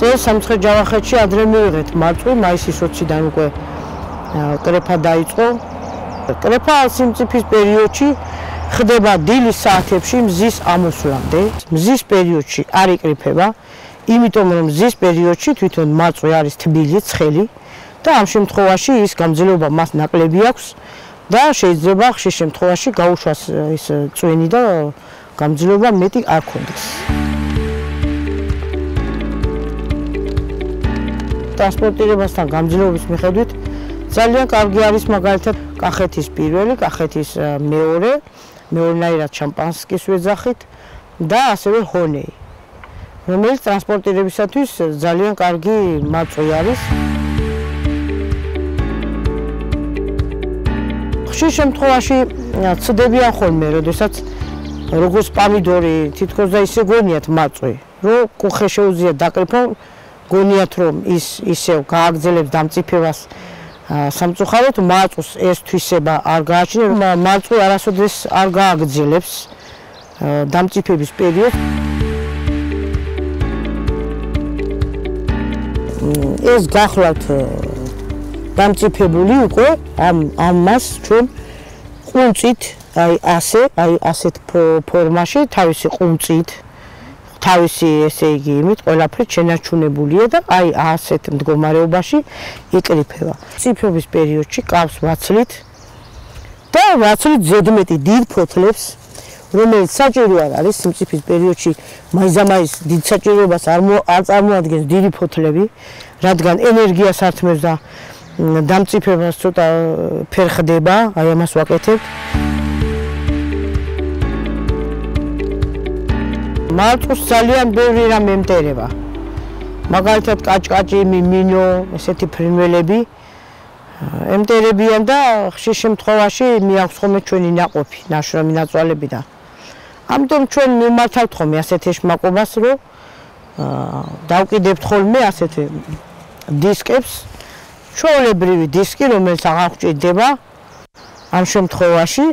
წელს სამცხე ჯავახეთში ადრე მივიღეთ მარწყვი მაისის 20-დან უკვე კრეფა დაიწყო. კრეფა სიმწიფის პერიოდში ხდება დილის საათებში მზის ამოსვლამდე. მზის პერიოდში არ იკრიფება, იმიტომ რომ მზის პერიოდში თვითონ მარწყვი არის თბილი, ცხელი და ამ შემთხვევაში ის გამძლეობა მას ნაკლები აქვს და შეიძლება ხშირ შემთხვევაში გაუშვას ის წვენი და გამძლეობა მეტი არ ქონდეს. ტრანსპორტირებასთან გამძლეობის მიხედვით ძალიან კარგი არის მაგალითად კახეთის პირველი, კახეთის მეორე, მეორნაირად შამპანსკის ვეძახით და ასევე ჰონეი. რომელიც ტრანსპორტირებისათვის ძალიან კარგი მაწვი არის. ხშირ შემთხვევაში ცდებიან ხოლმე, როდესაც როგორც პამიდორი თითქოს და ისე გონიათ მაწვი, რომ კუხე შეუძლიათ დაკრიფონ გონიათ რომ ის ისევ გააგრძელებს დამწიფებას სამწუხაროდ მარწუს ეს თვისება არ გააჩნია მარწუ არასოდეს არ გააგრძელებს დამწიფების პერიოდს. ეს გახლავთ დამწიფებული უკვე ამ ამას ჩვენ ყუნწით აი ასე აი ასეთ ფორმაში თავისი ყუნწით თავისი ესე იგი იმით ყველაფერი შენარჩუნებულია და აი ასეთ მდგომარეობაში იკრიფება. ციფრობის პერიოდში ყავს ვაცლით და ვაცლით ზედმეტი დიდ ფოთლებს რომელიც საჭირო არ არის სიმწიფის პერიოდში მაიზამაის დიდ საჭიროებას არ არ წარმოადგენს დიდი ფოთლები რადგან ენერგიას ართმევს და დამწიფებას ცოტა ფერხდება აი ამას ვაკეთებ მარწუს ძალიან ბევრი რამ ემტერება. მაგალითად კაჭკაჭი, მიმინო, ესეთი ფრინველები ემტერებიან და ხშირ შემთხვევაში მიაქვს ხოლმე ჩვენი ناقოფი, ნაშრომი ნაწვალებიდან. ამიტომ ჩვენ მიმართავთ ხოლმე ასეთ ეშმაკობას, რომ დავკიდებთ ხოლმე ასეთ დისკებს, ჩვეულებრივი დისკი, რომელიც აღარ გვჭირდება ამ შემთხვევაში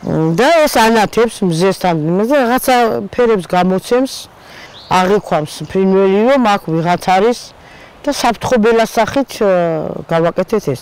და ეს ანათებს მზესთან. იმაზე რაღაცა ფერებს გამოცემს აღიქვამს. ფრინველი რომ აქ ვიღაც არის და საფრთხობელას სახით გავაკეთეთ ეს